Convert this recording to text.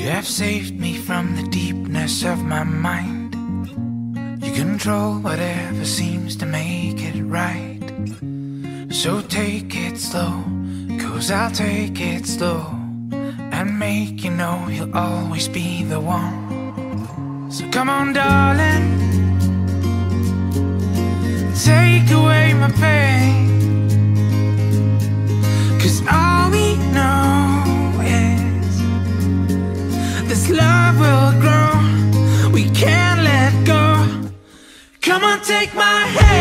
have saved me from the deepness of my mind. You control whatever seems to make it right. So take it slow, cause I'll take it slow. And make you know you'll always be the one. So come on, darling. Take away my pain. Cause all love will grow. We can't let go. Come on, take my hand.